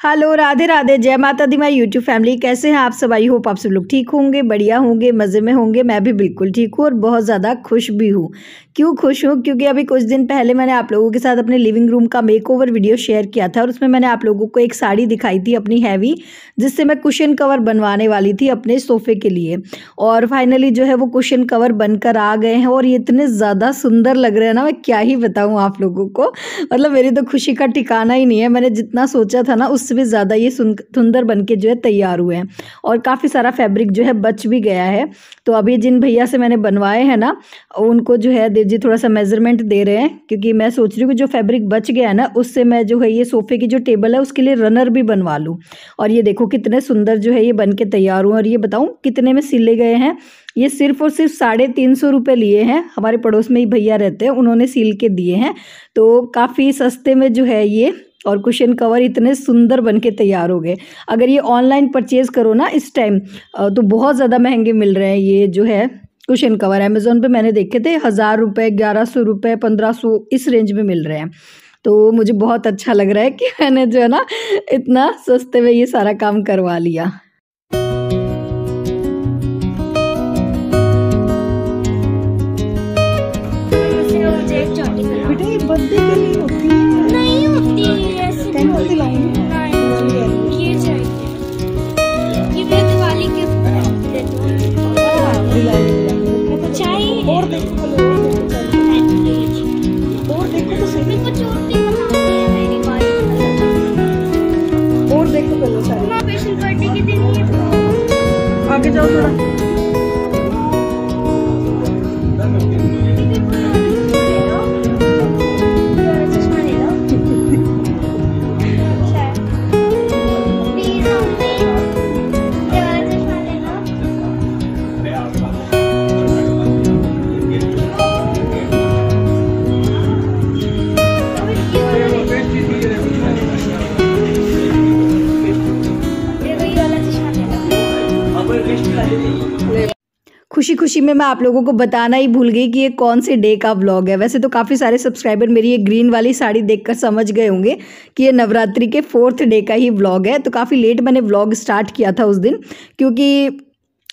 Hello, Radhe Radhe, जय माता दी my YouTube family कैसे हैं आप सब? आई होप आप सब लोग ठीक होंगे, बढ़िया होंगे, मज़े में होंगे, मैं भी बिल्कुल ठीक हूँ और बहुत ज़्यादा खुश भी हूँ। क्यों खुश हूँ? क्योंकि अभी कुछ दिन पहले मैंने आप लोगों के साथ अपने लिविंग रूम का मेक ओवर वीडियो शेयर किया था और उसमें मैंने आप लोगों को एक साड़ी दिखाई थी अपनी हैवी जिससे मैं कुशन कवर बनवाने वाली थी अपने सोफ़े के लिए। और फाइनली जो है वो कुशन कवर बनकर आ गए हैं और ये इतने ज़्यादा सुंदर लग रहे हैं ना, मैं क्या ही बताऊँ आप लोगों को? मतलब मेरी तो खुशी का ठिकाना ही नहीं है। मैंने जितना सोचा था ना उससे भी ज़्यादा ये सुंदर बन के जो है तैयार हुए हैं। और काफ़ी सारा फैब्रिक जो है बच भी गया है। तो अभी जिन भैया से मैंने बनवाए हैं ना, उनको जो है देव जी थोड़ा सा मेज़रमेंट दे रहे हैं, क्योंकि मैं सोच रही हूँ कि जो फैब्रिक बच गया है ना, उससे मैं जो है ये सोफ़े की जो टेबल है, उसके लिए रनर भी बनवा लूँ। और ये देखो कितने सुंदर जो है ये बन के तैयार हुए और ये बताऊँ कितने में सिले गए हैं। ये सिर्फ़ और सिर्फ़ साढ़े तीन सौ रुपये लिए हैं। हमारे पड़ोस में ही भैया रहते हैं, उन्होंने सिल के दिए हैं। तो काफ़ी सस्ते में जो है ये और कुशन कवर इतने सुंदर बन के तैयार हो गए। अगर ये ऑनलाइन परचेज़ करो ना इस टाइम तो बहुत ज़्यादा महँगे मिल रहे हैं ये जो है कुशन कवर अमेज़ोन पे मैंने देखे थे, हज़ार रुपये ग्यारह सौ रुपये पंद्रह सौ इस रेंज में मिल रहे हैं। तो मुझे बहुत अच्छा लग रहा है कि मैंने जो है ना इतना सस्ते में ये सारा काम करवा लिया। बर्थडे के लिए ऐसे कैंडल दिलाएँगे ये चाहिए ये मैं दिवाली गिफ्ट चाहिए। और देखो और देखो तो सही कुछ और और देखो पहले सारी। स्पेशल बर्थडे के दिन ये आगे जाओ थोड़ा। खुशी खुशी में मैं आप लोगों को बताना ही भूल गई कि ये कौन से डे का व्लॉग है। वैसे तो काफ़ी सारे सब्सक्राइबर मेरी ये ग्रीन वाली साड़ी देखकर समझ गए होंगे कि ये नवरात्रि के फोर्थ डे का ही व्लॉग है। तो काफ़ी लेट मैंने व्लॉग स्टार्ट किया था उस दिन, क्योंकि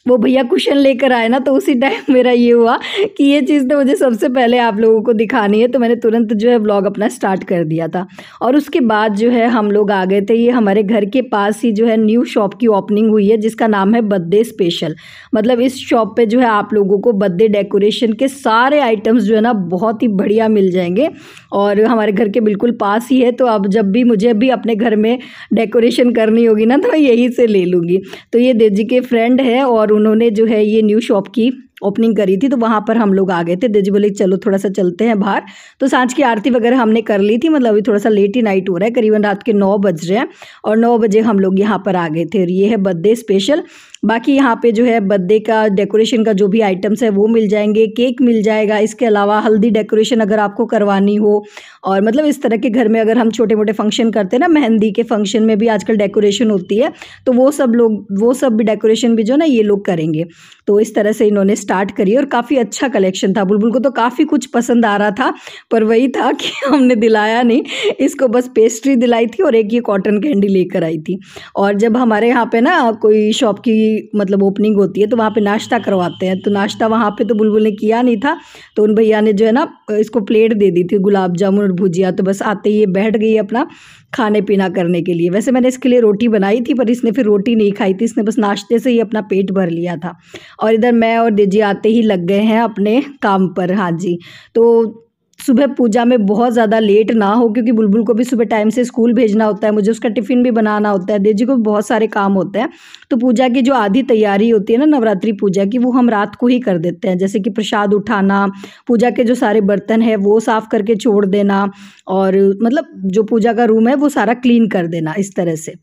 वो भैया कुशन लेकर आए ना तो उसी टाइम मेरा ये हुआ कि ये चीज़ तो मुझे सबसे पहले आप लोगों को दिखानी है तो मैंने तुरंत जो है ब्लॉग अपना स्टार्ट कर दिया था। और उसके बाद जो है हम लोग आ गए थे, ये हमारे घर के पास ही जो है न्यू शॉप की ओपनिंग हुई है, जिसका नाम है बर्थडे स्पेशल मतलब इस शॉप पे जो है आप लोगों को बर्थडे डेकोरेशन के सारे आइटम्स जो है ना, बहुत ही बढ़िया मिल जाएँगे। और हमारे घर के बिल्कुल पास ही है तो अब जब भी मुझे भी अपने घर में डेकोरेशन करनी होगी ना तो मैं यहीं से ले लूँगी। तो ये देजी के फ्रेंड है और उन्होंने जो है ये न्यू शॉप की ओपनिंग करी थी तो वहाँ पर हम लोग आ गए थे। देजी बोले, चलो, थोड़ा सा चलते हैं बाहर। तो साँझ की आरती वगैरह हमने कर ली थी मतलब अभी थोड़ा सा लेट ही नाइट हो रहा है, करीबन रात के नौ बज रहे हैं और नौ बजे हम लोग यहाँ पर आ गए थे। और ये है बर्थडे स्पेशल बाकी यहाँ पे जो है बर्थडे का डेकोरेशन का जो भी आइटम्स है वो मिल जाएँगे केक मिल जाएगा। इसके अलावा हल्दी डेकोरेशन अगर आपको करवानी हो और मतलब इस तरह के घर में अगर हम छोटे मोटे फ़ंक्शन करते हैं ना, मेहंदी के फ़ंक्शन में भी आजकल डेकोरेशन होती है तो वो सब लोग, वो सब भी डेकोरेशन भी जो ना ये लोग करेंगे। तो इस तरह से इन्होंने स्टार्ट करी और काफ़ी अच्छा कलेक्शन था। बुलबुल को तो काफ़ी कुछ पसंद आ रहा था, पर वही था कि हमने दिलाया नहीं। इसको बस पेस्ट्री दिलाई थी और एक ये कॉटन कैंडी लेकर आई थी। और जब हमारे यहाँ पे ना कोई शॉप की मतलब ओपनिंग होती है तो वहाँ पे नाश्ता करवाते हैं। तो नाश्ता वहाँ पे तो बुलबुल ने किया नहीं था तो उन भैया ने जो है ना इसको प्लेट दे दी थी, गुलाब जामुन और भुजिया। तो बस आते ही ये बैठ गई अपना खाने पीना करने के लिए। वैसे मैंने इसके लिए रोटी बनाई थी, पर इसने फिर रोटी नहीं खाई थी, इसने बस नाश्ते से ही अपना पेट भर लिया था। और इधर मैं और देजी आते ही लग गए हैं अपने काम पर। हाँ जी तो सुबह पूजा में बहुत ज़्यादा लेट ना हो, क्योंकि बुलबुल को भी सुबह टाइम से स्कूल भेजना होता है, मुझे उसका टिफ़िन भी बनाना होता है, देजी को भी बहुत सारे काम होते हैं। तो पूजा की जो आधी तैयारी होती है ना, नवरात्रि पूजा की, वो हम रात को ही कर देते हैं, जैसे कि प्रसाद उठाना, पूजा के जो सारे बर्तन है, वो साफ़ करके छोड़ देना, और मतलब जो पूजा का रूम है, वो सारा क्लीन कर देना इस तरह से।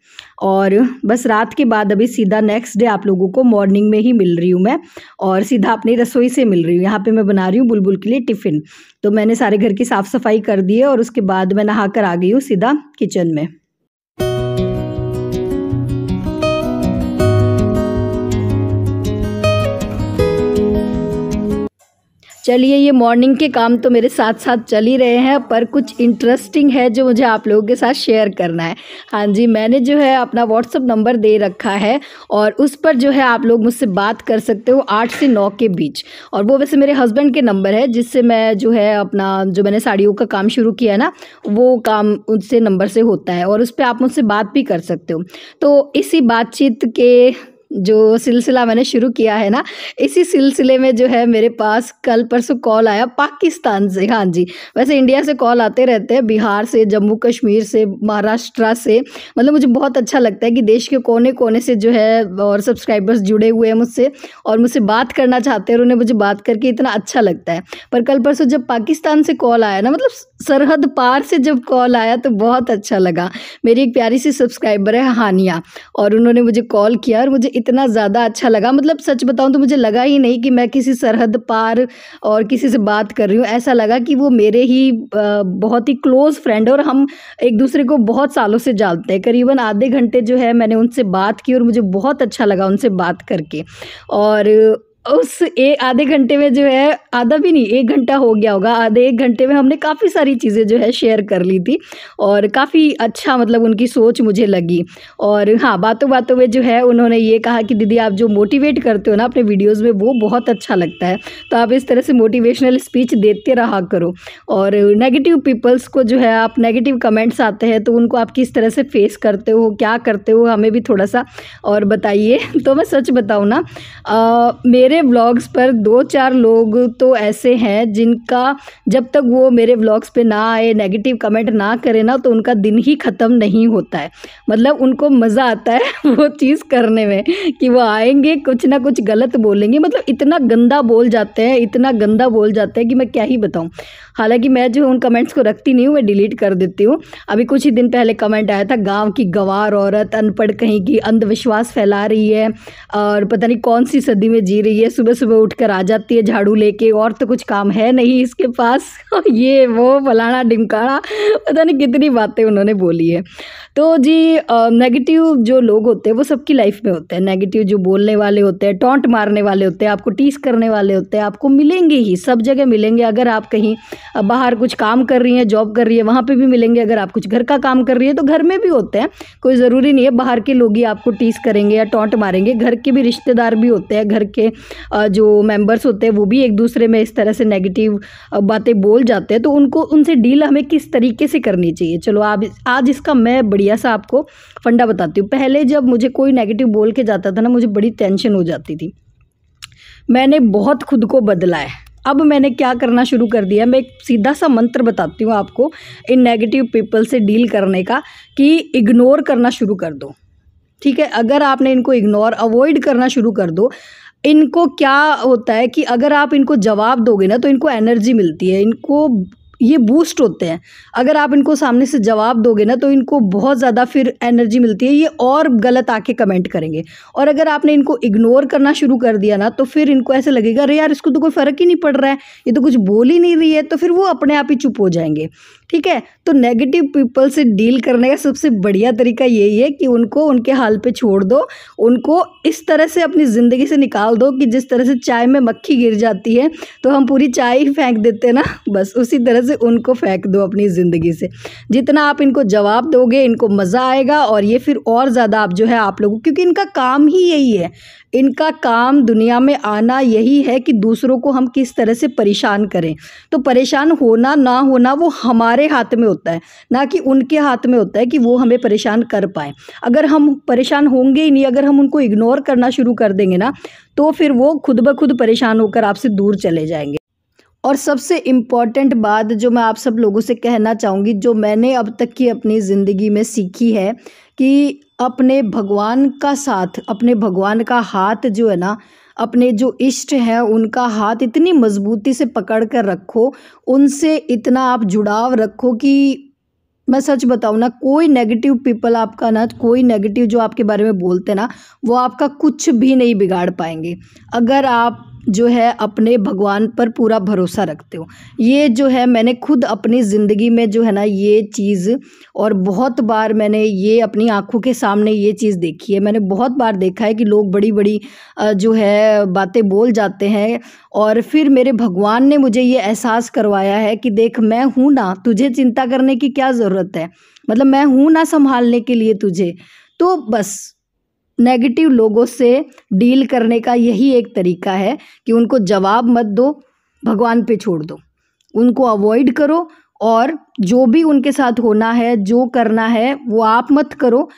और बस रात के बाद अभी सीधा नेक्स्ट डे आप लोगों को मॉर्निंग में ही मिल रही हूँ मैं, और सीधा अपनी रसोई से मिल रही हूँ, यहाँ पर मैं बना रही हूँ बुलबुल के लिए टिफ़िन तो मैंने सारे घर की साफ़ सफ़ाई कर दी है और उसके बाद मैं नहा कर आ गई हूँ सीधा किचन में। चलिए, ये मॉर्निंग के काम तो मेरे साथ साथ चल ही रहे हैं, पर कुछ इंटरेस्टिंग है जो मुझे आप लोगों के साथ शेयर करना है। हाँ जी, मैंने जो है अपना व्हाट्सअप नंबर दे रखा है और उस पर जो है आप लोग मुझसे बात कर सकते हो आठ से नौ के बीच। और वो वैसे मेरे हस्बैंड के नंबर है, जिससे मैं जो है अपना जो मैंने साड़ियों का काम शुरू किया है ना, वो काम उससे नंबर से होता है और उस पर आप मुझसे बात भी कर सकते हो। तो इसी बातचीत के जो सिलसिला मैंने शुरू किया है ना, इसी सिलसिले में जो है मेरे पास कल परसों कॉल आया पाकिस्तान से। हाँ जी, वैसे इंडिया से कॉल आते रहते हैं, बिहार से जम्मू कश्मीर से, महाराष्ट्र से। मतलब मुझे बहुत अच्छा लगता है कि देश के कोने कोने से जो है और सब्सक्राइबर्स जुड़े हुए हैं मुझसे और मुझसे बात करना चाहते हैं और उन्हें मुझे बात करके इतना अच्छा लगता है। पर कल परसों जब पाकिस्तान से कॉल आया ना मतलब सरहद पार से जब कॉल आया तो बहुत अच्छा लगा। मेरी एक प्यारी सी सब्सक्राइबर है हानिया और उन्होंने मुझे कॉल किया और मुझे इतना ज़्यादा अच्छा लगा। मतलब सच बताऊँ तो मुझे लगा ही नहीं कि मैं किसी सरहद पार और किसी से बात कर रही हूँ। ऐसा लगा कि वो मेरे ही बहुत ही क्लोज़ फ्रेंड और हम एक दूसरे को बहुत सालों से जानते हैं। करीबन आधे घंटे जो है मैंने उनसे बात की और मुझे बहुत अच्छा लगा उनसे बात करके। और उस एक आधे घंटे में जो है, आधा भी नहीं, एक घंटा हो गया होगा। आधे एक घंटे में हमने काफ़ी सारी चीज़ें जो है शेयर कर ली थी और काफ़ी अच्छा मतलब उनकी सोच मुझे लगी। और हाँ बातों बातों में जो है, उन्होंने ये कहा कि, दीदी, आप जो मोटिवेट करते हो ना अपने वीडियोज़ में, वो बहुत अच्छा लगता है। तो आप इस तरह से मोटिवेशनल स्पीच देते रहा करो। और नेगेटिव पीपल्स को जो है, आप नेगेटिव कमेंट्स आते हैं तो उनको आप किस तरह से फेस करते हो, क्या करते हो, हमें भी थोड़ा सा और बताइए। तो मैं सच बताऊँ ना मेरे मेरे व्लॉग्स पर दो चार लोग तो ऐसे हैं जिनका जब तक वो मेरे व्लॉग्स पे ना आए नेगेटिव कमेंट ना करे ना तो उनका दिन ही ख़त्म नहीं होता है। मतलब उनको मज़ा आता है वो चीज़ करने में कि वो आएँगे, कुछ ना कुछ गलत बोलेंगे। मतलब इतना गंदा बोल जाते हैं, इतना गंदा बोल जाते हैं कि मैं क्या ही बताऊँ। हालाँकि मैं जो उन कमेंट्स को रखती नहीं हूँ, मैं डिलीट कर देती हूँ। अभी कुछ ही दिन पहले कमेंट आया था, गाँव की गंवार औरत, अनपढ़ कहीं की अंधविश्वास फैला रही है और पता नहीं कौन सी सदी में जी रही है सुबह सुबह उठकर आ जाती है झाड़ू लेके। और तो कुछ काम है नहीं इसके पास। ये वो फलाना डिमकाना पता नहीं कितनी बातें उन्होंने बोली है। तो जी नेगेटिव जो लोग होते हैं, वो सबकी लाइफ में होते हैं। नेगेटिव जो बोलने वाले होते हैं टॉन्ट मारने वाले होते हैं, आपको टीस करने वाले होते हैं, आपको मिलेंगे ही, सब जगह मिलेंगे। अगर आप कहीं बाहर कुछ काम कर रही हैं जॉब कर रही है, वहाँ पे भी मिलेंगे। अगर आप कुछ घर का काम कर रही है तो घर में भी होते हैं। कोई ज़रूरी नहीं है, बाहर के लोग ही आपको टीस करेंगे या टॉन्ट मारेंगे। घर के भी रिश्तेदार भी होते हैं, घर के जो मेंबर्स होते हैं, वो भी एक दूसरे में इस तरह से नेगेटिव बातें बोल जाते हैं तो उनको, उनसे डील हमें किस तरीके से करनी चाहिए? चलो आप आज इसका मैं बढ़िया सा आपको फंडा बताती हूँ। पहले जब मुझे कोई नेगेटिव बोल के जाता था ना, मुझे बड़ी टेंशन हो जाती थी। मैंने बहुत खुद को बदला है। अब मैंने क्या करना शुरू कर दिया मैं एक सीधा सा मंत्र बताती हूँ आपको, इन नेगेटिव पीपल से डील करने का, कि इग्नोर करना शुरू कर दो। ठीक है? अगर आपने इनको इग्नोर अवॉइड करना शुरू कर दो इनको क्या होता है कि अगर आप इनको जवाब दोगे ना तो इनको एनर्जी मिलती है, इनको ये बूस्ट होते हैं। अगर आप इनको सामने से जवाब दोगे ना तो इनको बहुत ज़्यादा फिर एनर्जी मिलती है। ये और गलत आके कमेंट करेंगे। और अगर आपने इनको इग्नोर करना शुरू कर दिया ना तो फिर इनको ऐसे लगेगा, अरे यार, इसको तो कोई फ़र्क ही नहीं पड़ रहा है। ये तो कुछ बोल ही नहीं रही है। तो फिर वो अपने आप ही चुप हो जाएँगे। ठीक है? तो नेगेटिव पीपल से डील करने का सबसे बढ़िया तरीका यही है कि उनको उनके हाल पे छोड़ दो। उनको इस तरह से अपनी ज़िंदगी से निकाल दो कि जिस तरह से चाय में मक्खी गिर जाती है तो हम पूरी चाय ही फेंक देते ना। बस उसी तरह से उनको फेंक दो अपनी ज़िंदगी से। जितना आप इनको जवाब दोगे, इनको मज़ा आएगा और ये फिर और ज़्यादा आप जो है आप लोगों, क्योंकि इनका काम ही यही है। इनका काम दुनिया में आना यही है कि दूसरों को हम किस तरह से परेशान करें। तो परेशान होना ना होना वो हमारे हाथ में होता है, ना कि उनके हाथ में होता है कि वो हमें परेशान कर पाए। अगर हम परेशान होंगे ही नहीं, अगर हम उनको इग्नोर करना शुरू कर देंगे ना तो फिर वो खुद ब खुद परेशान होकर आपसे दूर चले जाएँगे। और सबसे इंपॉर्टेंट बात जो मैं आप सब लोगों से कहना चाहूँगी, जो मैंने अब तक की अपनी ज़िंदगी में सीखी है कि अपने भगवान का साथ, अपने भगवान का हाथ जो है ना, अपने जो इष्ट हैं, उनका हाथ इतनी मज़बूती से पकड़ कर रखो, उनसे इतना आप जुड़ाव रखो कि मैं सच बताऊँ ना, कोई नेगेटिव पीपल आपका ना, कोई नेगेटिव जो आपके बारे में बोलते ना, वो आपका कुछ भी नहीं बिगाड़ पाएँगे। अगर आप जो है अपने भगवान पर पूरा भरोसा रखते हो। ये जो है मैंने खुद अपनी ज़िंदगी में जो है ना ये चीज़ और बहुत बार मैंने ये अपनी आँखों के सामने ये चीज़ देखी है। मैंने बहुत बार देखा है कि लोग बड़ी बड़ी जो है बातें बोल जाते हैं और फिर मेरे भगवान ने मुझे ये एहसास करवाया है कि देख मैं हूँ ना, तुझे चिंता करने की क्या ज़रूरत है? मतलब मैं हूँ ना संभालने के लिए तुझे। तो बस नेगेटिव लोगों से डील करने का यही एक तरीका है कि उनको जवाब मत दो, भगवान पे छोड़ दो। उनको अवॉइड करो और जो भी उनके साथ होना है, जो करना है, वो आप मत करो।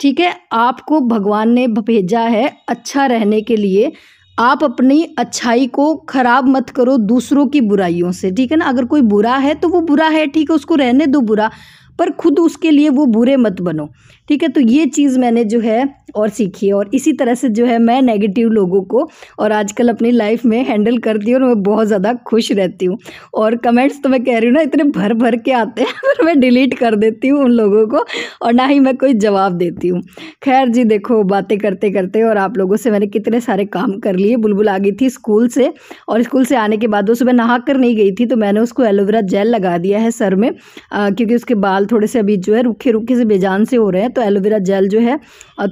ठीक है? आपको भगवान ने भेजा है अच्छा रहने के लिए। आप अपनी अच्छाई को ख़राब मत करो दूसरों की बुराइयों से। ठीक है ना? अगर कोई बुरा है तो वो बुरा है, ठीक है? उसको रहने दो बुरा। पर खुद उसके लिए वो बुरे मत बनो। ठीक है तो ये चीज़ मैंने जो है और सीखी है और इसी तरह से जो है मैं नेगेटिव लोगों को और आजकल अपनी लाइफ में हैंडल करती हूँ और मैं बहुत ज़्यादा खुश रहती हूँ। और कमेंट्स तो मैं कह रही हूँ ना, इतने भर भर के आते हैं, पर मैं डिलीट कर देती हूँ उन लोगों को और ना ही मैं कोई जवाब देती हूँ। खैर जी, देखो, बातें करते करते और आप लोगों से मैंने कितने सारे काम कर लिए। बुलबुल आ गई थी स्कूल से और स्कूल से आने के बाद वो सुबह नहा कर नहीं गई थी तो मैंने उसको एलोवेरा जेल लगा दिया है सर में क्योंकि उसके बाल थोड़े से अभी जो है रुखे रुखे से बेजान से हो रहे हैं तो एलोवेरा जेल जो है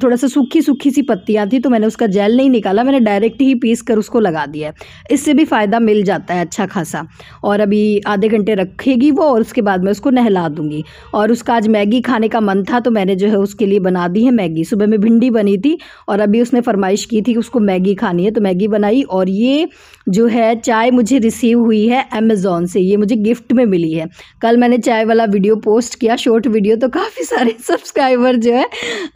थोड़ा सा सूखी सूखी सी पत्तियाँ थी तो मैंने उसका जेल नहीं निकाला, मैंने डायरेक्ट ही पीस कर उसको लगा दिया है। इससे भी फ़ायदा मिल जाता है अच्छा खासा। और अभी आधे घंटे रखेगी वो और उसके बाद मैं उसको नहला दूँगी। और उसका आज मैगी खाने का मन था तो मैंने जो है उसके लिए बना दी है मैगी। सुबह में भिंडी बनी थी और अभी उसने फरमाइश की थी कि उसको मैगी खानी है तो मैगी बनाई और ये जो है चाय मुझे रिसीव हुई है अमेज़ोन से, ये मुझे गिफ्ट में मिली है। कल मैंने चाय वाला वीडियो पोस्ट किया शॉर्ट वीडियो तो काफ़ी सारे सब्सक्राइबर जो है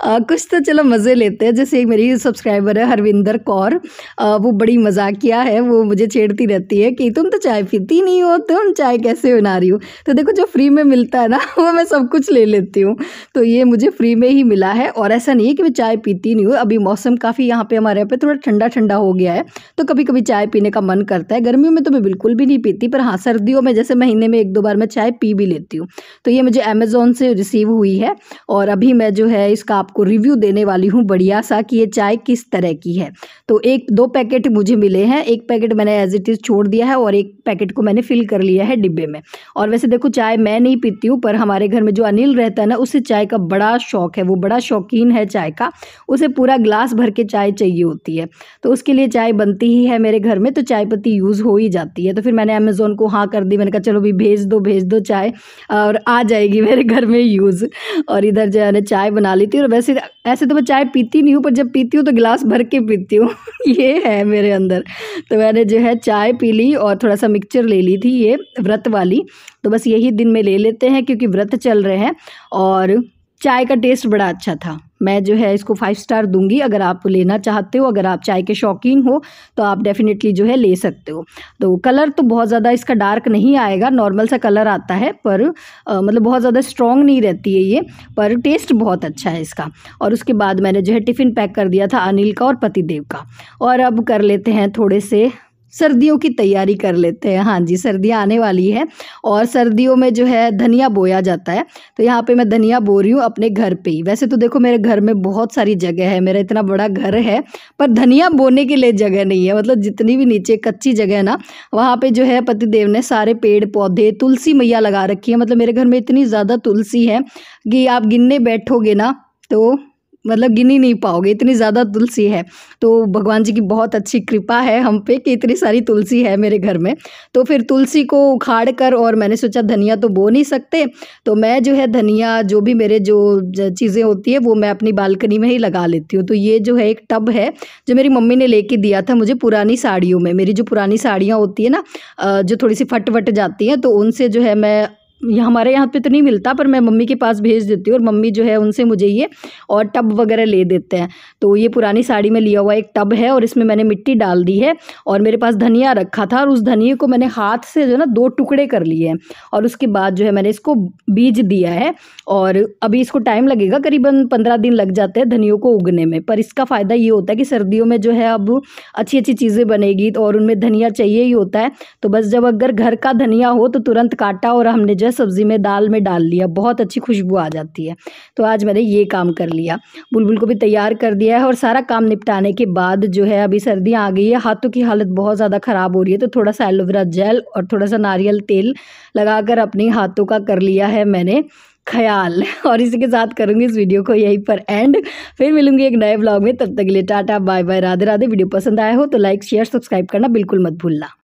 आ, कुछ तो चलो मज़े लेते हैं। जैसे एक मेरी सब्सक्राइबर है हरविंदर कौर। आ, वो बड़ी मजाकिया है वो मुझे छेड़ती रहती है कि तुम तो चाय पीती नहीं हो तुम चाय कैसे बना रही हो? तो देखो जो फ्री में मिलता है ना वो मैं सब कुछ ले लेती हूँ। तो ये मुझे फ्री में ही मिला है और ऐसा नहीं है कि मैं चाय पीती नहीं हूँ। अभी मौसम काफ़ी यहाँ पे हमारे यहाँ पे थोड़ा ठंडा ठंडा हो गया है तो कभी कभी चाय पीने का मन करता है। गर्मियों में तो मैं बिल्कुल भी नहीं पीती पर हाँ सर्दियों में जैसे महीने में एक दो बार मैं चाय पी भी लेती हूँ। तो ये मुझे अमेज़ोन से रिसीव हुई है और अभी मैं जो है इसका आपको रिव्यू देने वाली हूँ बढ़िया सा कि ये चाय किस तरह की है। तो एक, दो पैकेट मुझे मिले हैं। एक पैकेट मैंने एज इट इज़ छोड़ दिया है और एक पैकेट को मैंने फिल कर लिया है डिब्बे में। और वैसे देखो, चाय मैं नहीं पीती हूँ, पर हमारे घर में जो अनिल रहता है ना, उसे चाय का बड़ा शौक है। वो बड़ा शौकीन है चाय का। उसे पूरा ग्लास भर के चाय चाहिए होती है। तो उसके लिए चाय बनती ही है मेरे घर में तो चाय पत्ती यूज़ हो ही जाती है। तो फिर मैंने अमेज़ोन को हाँ कर दी। मैंने कहा, चलो भी भेज दो भेज दो चाय और आ जाएगी मेरे घर में यूज़ और इधर जो है चाय बना ली थी और वैसे ऐसे तो मैं चाय पीती नहीं हूँ, पर जब पीती हूँ तो गिलास भर के पीती हूँ। ये है मेरे अंदर। तो मैंने जो है चाय पी ली और थोड़ा सा मिक्सचर ले ली थी ये व्रत वाली। तो बस यही दिन में ले लेते हैं क्योंकि व्रत चल रहे हैं और चाय का टेस्ट बड़ा अच्छा था। मैं जो है इसको फाइव स्टार दूँगी। अगर आप लेना चाहते हो अगर आप चाय के शौकीन हो तो आप डेफिनेटली जो है ले सकते हो। तो कलर तो बहुत ज़्यादा इसका डार्क नहीं आएगा। नॉर्मल सा कलर आता है पर आ, मतलब बहुत ज़्यादा स्ट्रॉन्ग नहीं रहती है ये पर टेस्ट बहुत अच्छा है इसका। और उसके बाद मैंने जो है टिफ़िन पैक कर दिया था अनिल का और पतिदेव का। और अब कर लेते हैं थोड़े से सर्दियों की तैयारी कर लेते हैं। हाँ जी सर्दियाँ आने वाली है और सर्दियों में जो है धनिया बोया जाता है। तो यहाँ पे मैं धनिया बो रही हूँ अपने घर पे ही। वैसे तो देखो मेरे घर में बहुत सारी जगह है, मेरा इतना बड़ा घर है, पर धनिया बोने के लिए जगह नहीं है। मतलब जितनी भी नीचे कच्ची जगह है ना, वहाँ पर जो है पतिदेव ने सारे पेड़ पौधे तुलसी मैया लगा रखी है। मतलब मेरे घर में इतनी ज़्यादा तुलसी है कि आप गिनने बैठोगे ना तो मतलब गिनी नहीं पाओगे, इतनी ज़्यादा तुलसी है। तो भगवान जी की बहुत अच्छी कृपा है हम पे कि इतनी सारी तुलसी है मेरे घर में। तो फिर तुलसी को उखाड़ कर और मैंने सोचा धनिया तो बो नहीं सकते तो मैं जो है धनिया, जो भी मेरे जो चीज़ें होती है वो मैं अपनी बालकनी में ही लगा लेती हूँ। तो ये जो है एक टब है, जो मेरी मम्मी ने लेके दिया था मुझे पुरानी साड़ियों में। मेरी जो पुरानी साड़ियाँ होती है ना जो थोड़ी सी फट वट जाती हैं तो उनसे जो है मैं हमारे यहाँ पे तो नहीं मिलता, पर मैं मम्मी के पास भेज देती हूँ और मम्मी जो है उनसे मुझे ये और टब वगैरह ले देते हैं। तो ये पुरानी साड़ी में लिया हुआ एक टब है और इसमें मैंने मिट्टी डाल दी है और मेरे पास धनिया रखा था और उस धनिया को मैंने हाथ से जो है ना दो टुकड़े कर लिए हैं और उसके बाद जो है मैंने इसको बीज दिया है और अभी इसको टाइम लगेगा, करीबन पंद्रह दिन लग जाते हैं धनियों को उगने में। पर इसका फ़ायदा ये होता है कि सर्दियों में जो है अब अच्छी अच्छी चीज़ें बनेगी और उनमें धनिया चाहिए ही होता है। तो बस जब अगर घर का धनिया हो तो तुरंत काटा और हमने जो है सब्ज़ी में दाल में डाल लिया, बहुत अच्छी खुशबू आ जाती है। तो आज मैंने ये काम कर लिया। बुलबुल को भी तैयार कर दिया है और सारा काम निपटाने के बाद जो है अभी सर्दियाँ आ गई है, हाथों की हालत बहुत ज़्यादा ख़राब हो रही है तो थोड़ा सा एलोवेरा जेल और थोड़ा सा नारियल तेल लगाकर अपने हाथों का कर लिया है मैंने ख्याल। और इसी के साथ करूँगी इस वीडियो को यहीं पर एंड। फिर मिलूँगी एक नए ब्लॉग में, तब तक के लिए Tata, bye bye, Radhe Radhe. Video पसंद आया हो तो लाइक, शेयर, सब्सक्राइब करना बिल्कुल मत भूलना।